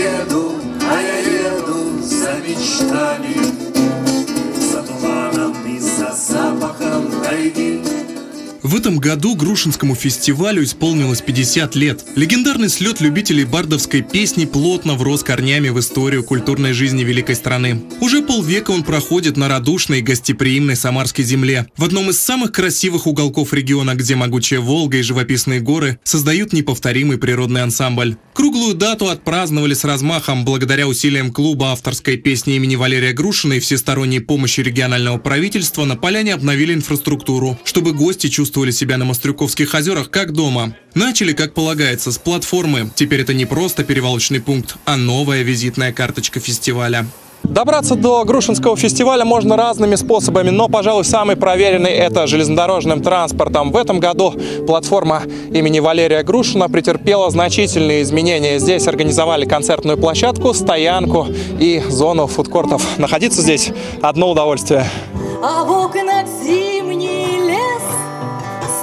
еду, а я еду за мечтами, В этом году Грушинскому фестивалю исполнилось 50 лет. Легендарный слет любителей бардовской песни плотно врос корнями в историю культурной жизни великой страны. Уже полвека он проходит на радушной и гостеприимной Самарской земле. В одном из самых красивых уголков региона, где могучая Волга и живописные горы создают неповторимый природный ансамбль. Круглую дату отпраздновали с размахом благодаря усилиям клуба авторской песни имени Валерия Грушина и всесторонней помощи регионального правительства на поляне обновили инфраструктуру, чтобы гости чувствовали себя на Мострюковских озерах как дома. Начали, как полагается, с платформы. Теперь это не просто перевалочный пункт, а новая визитная карточка фестиваля. Добраться до Грушинского фестиваля можно разными способами, но, пожалуй, самый проверенный – это железнодорожным транспортом. В этом году платформа имени Валерия Грушина претерпела значительные изменения. Здесь организовали концертную площадку, стоянку и зону фудкортов. Находиться здесь – одно удовольствие. А в окнах зимний лес,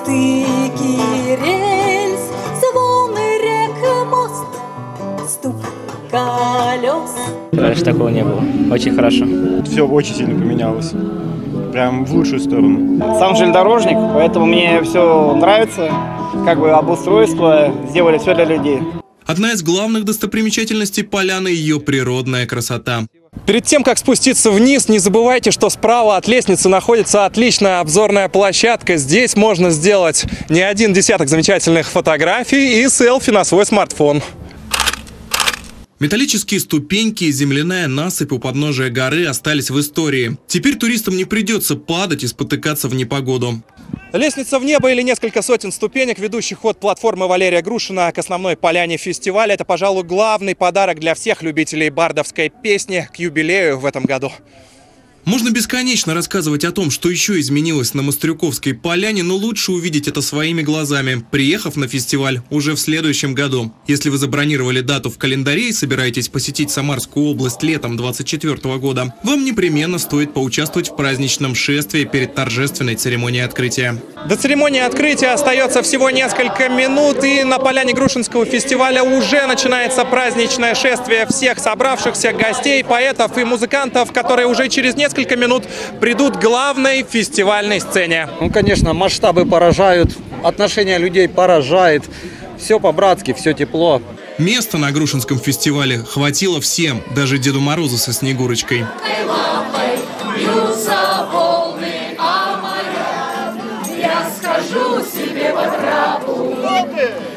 стыки рельс, звоны рек, мост, стук колес. Раньше такого не было. Очень хорошо. Все очень сильно поменялось. Прям в лучшую сторону. Сам железнодорожник, поэтому мне все нравится. Как бы обустройство, сделали все для людей. Одна из главных достопримечательностей поляны – ее природная красота. Перед тем, как спуститься вниз, не забывайте, что справа от лестницы находится отличная обзорная площадка. Здесь можно сделать не один десяток замечательных фотографий и селфи на свой смартфон. Металлические ступеньки и земляная насыпь у подножия горы остались в истории. Теперь туристам не придется падать и спотыкаться в непогоду. Лестница в небо или несколько сотен ступенек, ведущий ход платформы Валерия Грушина к основной поляне фестиваля. Это, пожалуй, главный подарок для всех любителей бардовской песни к юбилею в этом году. Можно бесконечно рассказывать о том, что еще изменилось на Мострюковской поляне, но лучше увидеть это своими глазами, приехав на фестиваль уже в следующем году. Если вы забронировали дату в календаре и собираетесь посетить Самарскую область летом 2024 года, вам непременно стоит поучаствовать в праздничном шествии перед торжественной церемонией открытия. До церемонии открытия остается всего несколько минут, и на поляне Грушинского фестиваля уже начинается праздничное шествие всех собравшихся гостей, поэтов и музыкантов, которые уже через несколько минут придут к главной фестивальной сцене. Ну, конечно, масштабы поражают, отношение людей поражает. Все по-братски, все тепло. Места на Грушинском фестивале хватило всем, даже Деду Морозу со Снегурочкой. Я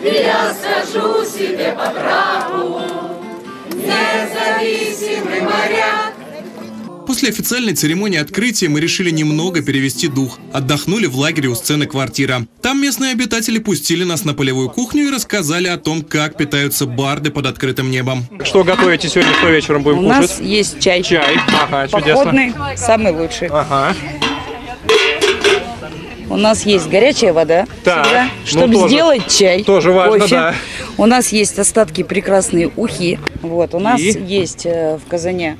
я скажу себе по трапу, независимый моряк. После официальной церемонии открытия мы решили немного перевести дух. Отдохнули в лагере у сцены квартира. Там местные обитатели пустили нас на полевую кухню и рассказали о том, как питаются барды под открытым небом. Что готовите сегодня, что вечером будем У кушать? нас есть чай. Чай. Ага, чудесно. Походный, самый лучший. Ага. У нас есть горячая вода. Так, всегда, ну чтобы тоже- сделать чай. тоже важно, кофе. да. У нас есть остатки прекрасные ухи. Вот, у нас И? есть э, в казане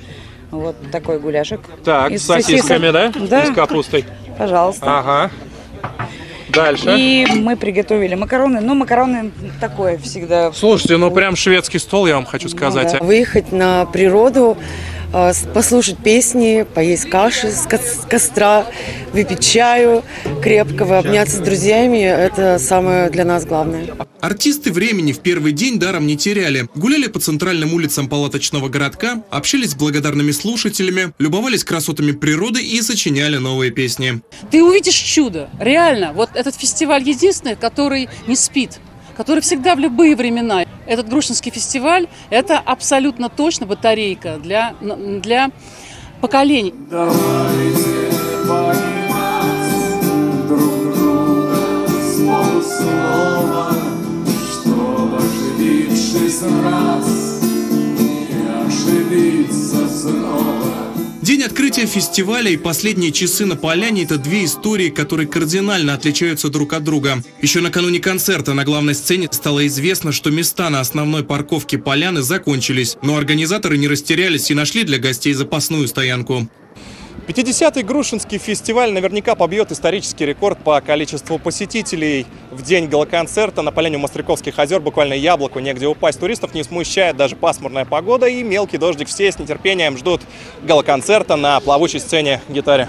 вот такой гуляшек. Так, с сосисками, да? Да. И с капустой. Пожалуйста. Ага. Дальше. И мы приготовили макароны. Ну, макароны такое всегда. Слушайте, ну прям шведский стол, я вам хочу сказать. а. Выехать на природу, послушать песни, поесть каши с ко- с костра, выпить чаю крепкого, обняться с друзьями – это самое для нас главное. Артисты времени в первый день даром не теряли. Гуляли по центральным улицам палаточного городка, общались с благодарными слушателями, любовались красотами природы и сочиняли новые песни. Ты увидишь чудо. Реально. Вот этот фестиваль единственный, который не спит который всегда в любые времена. Этот Грушинский фестиваль – это абсолютно точно батарейка для, для поколений. Давайте друг друга с полуслова, День открытия фестиваля и последние часы на поляне – это две истории, которые кардинально отличаются друг от друга. Еще накануне концерта на главной сцене стало известно, что места на основной парковке поляны закончились, но организаторы не растерялись и нашли для гостей запасную стоянку. 50-й Грушинский фестиваль наверняка побьет исторический рекорд по количеству посетителей в день галоконцерта на поляне Мостряковских озер. Буквально яблоку негде упасть. Туристов не смущает даже пасмурная погода и мелкий дождик. Все с нетерпением ждут галоконцерта на плавучей сцене гитаре.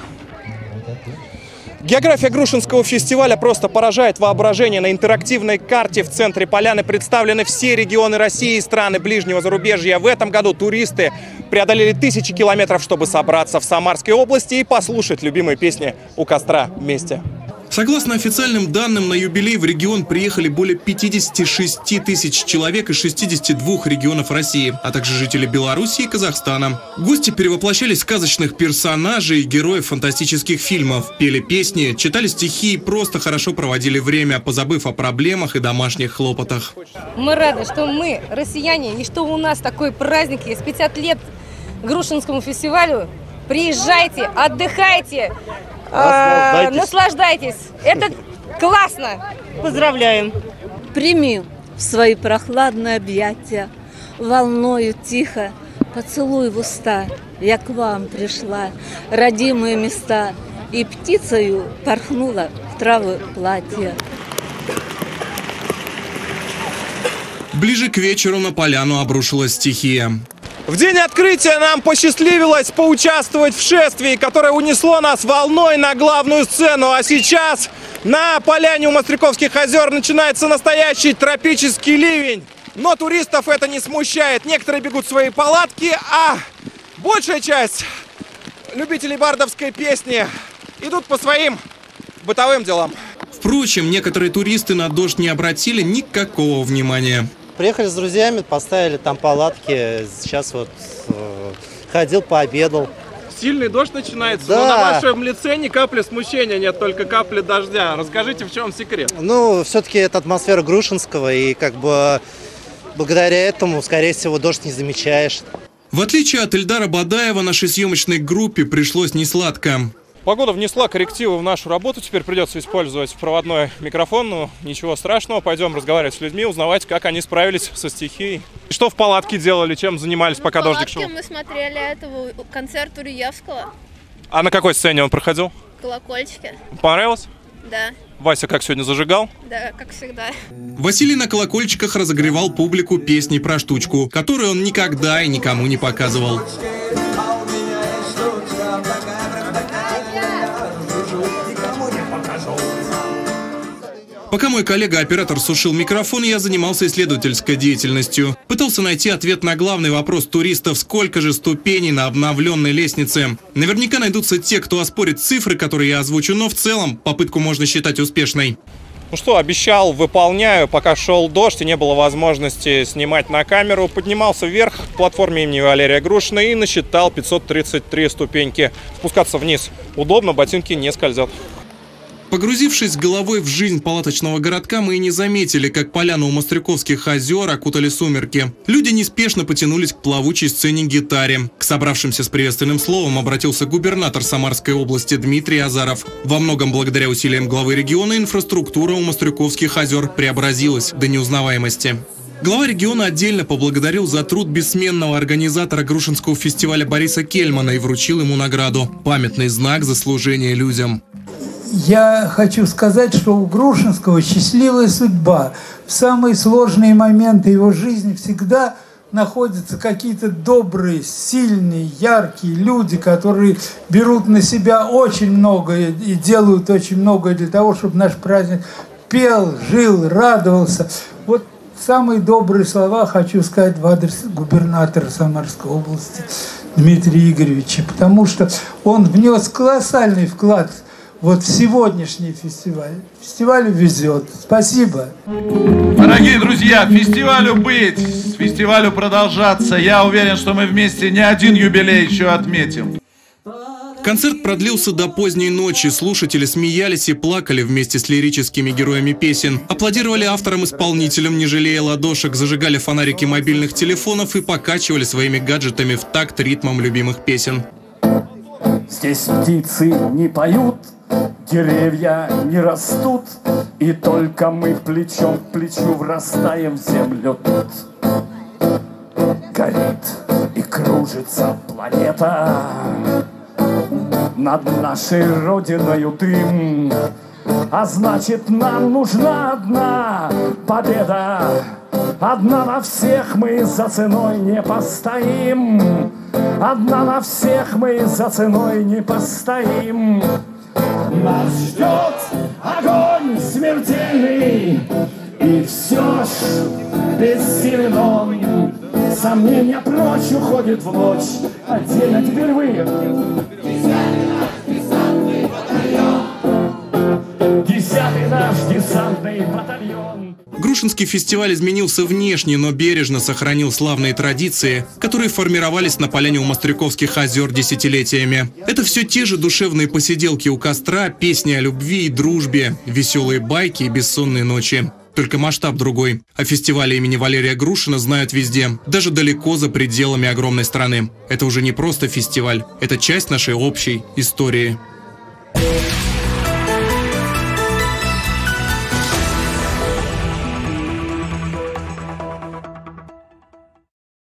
География Грушинского фестиваля просто поражает воображение. На интерактивной карте в центре поляны представлены все регионы России и страны ближнего зарубежья. В этом году туристы преодолели тысячи километров, чтобы собраться в Самарской области и послушать любимые песни у костра вместе. Согласно официальным данным, на юбилей в регион приехали более 56 тысяч человек из 62 регионов России, а также жители Беларуси и Казахстана. Гости перевоплощали сказочных персонажей и героев фантастических фильмов, пели песни, читали стихи и просто хорошо проводили время, позабыв о проблемах и домашних хлопотах. Мы рады, что мы россияне и что у нас такой праздник есть 50 лет Грушинскому фестивалю. Приезжайте, отдыхайте, а, наслаждайтесь. Это классно. Поздравляем. Прими в свои прохладные объятия, волною тихо, поцелуй в уста. Я к вам пришла, родимые места, и птицею порхнула в травы платье. Ближе к вечеру на поляну обрушилась стихия. В день открытия нам посчастливилось поучаствовать в шествии, которое унесло нас волной на главную сцену. А сейчас на поляне у Мостряковских озер начинается настоящий тропический ливень. Но туристов это не смущает. Некоторые бегут в свои палатки, а большая часть любителей бардовской песни идут по своим бытовым делам. Впрочем, некоторые туристы на дождь не обратили никакого внимания. Приехали с друзьями, поставили там палатки. Сейчас вот э, ходил, пообедал. Сильный дождь начинается, да. но на вашем лице ни капли смущения нет, только капли дождя. Расскажите, в чем секрет? Ну, все-таки это атмосфера Грушинского, и как бы благодаря этому, скорее всего, дождь не замечаешь. В отличие от Эльдара Бадаева, нашей съемочной группе пришлось несладко. Погода внесла коррективы в нашу работу, теперь придется использовать проводной микрофон, но ничего страшного, пойдем разговаривать с людьми, узнавать, как они справились со стихией. Что в палатке делали, чем занимались, Ну, пока дождик шел? палатке мы смотрели этого концерт Уриевского, А на какой сцене он проходил? колокольчики. Понравилось? Да, Вася как сегодня зажигал? да, как всегда. Василий на колокольчиках разогревал публику песни про штучку, которую он никогда и никому не показывал. Пока мой коллега-оператор сушил микрофон, я занимался исследовательской деятельностью. Пытался найти ответ на главный вопрос туристов, сколько же ступеней на обновленной лестнице. Наверняка найдутся те, кто оспорит цифры, которые я озвучу, но в целом попытку можно считать успешной. Ну что, обещал, выполняю. Пока шел дождь и не было возможности снимать на камеру, поднимался вверх к платформе имени Валерия Грушина и насчитал 533 ступеньки. Спускаться вниз удобно, ботинки не скользят. Погрузившись головой в жизнь палаточного городка, мы и не заметили, как поляну у Мостряковских озер окутали сумерки. Люди неспешно потянулись к плавучей сцене гитаре. К собравшимся с приветственным словом обратился губернатор Самарской области Дмитрий Азаров. Во многом благодаря усилиям главы региона инфраструктура у Мостряковских озер преобразилась до неузнаваемости. Глава региона отдельно поблагодарил за труд бессменного организатора Грушинского фестиваля Бориса Кельмана и вручил ему награду – памятный знак за служение людям. Я хочу сказать, что у Грушинского счастливая судьба. В самые сложные моменты его жизни всегда находятся какие-то добрые, сильные, яркие люди, которые берут на себя очень многое и делают очень многое для того, чтобы наш праздник пел, жил, радовался. Вот самые добрые слова хочу сказать в адрес губернатора Самарской области Дмитрия Игоревича, потому что он внес колоссальный вклад вот в сегодняшний фестиваль. Фестивалю везет. Спасибо. Дорогие друзья, фестивалю быть, фестивалю продолжаться. Я уверен, что мы вместе не один юбилей еще отметим. Концерт продлился до поздней ночи. Слушатели смеялись и плакали вместе с лирическими героями песен. Аплодировали авторам-исполнителям, не жалея ладошек, зажигали фонарики мобильных телефонов и покачивали своими гаджетами в такт ритмом любимых песен. Здесь птицы не поют, деревья не растут, И только мы плечом к плечу врастаем в землю тут. Горит и кружится планета, над нашей родиною дым. А значит, нам нужна одна победа. Одна на всех мы за ценой не постоим. Одна на всех мы за ценой не постоим. Нас ждет огонь смертельный, и все ж бессилен он. Сомнения прочь уходит в ночь, отдельно теперь вы. Грушинский фестиваль изменился внешне, но бережно сохранил славные традиции, которые формировались на поляне у Мостряковских озер десятилетиями. Это все те же душевные посиделки у костра, песни о любви и дружбе, веселые байки и бессонные ночи. Только масштаб другой. О фестивале имени Валерия Грушина знают везде, даже далеко за пределами огромной страны. Это уже не просто фестиваль, это часть нашей общей истории.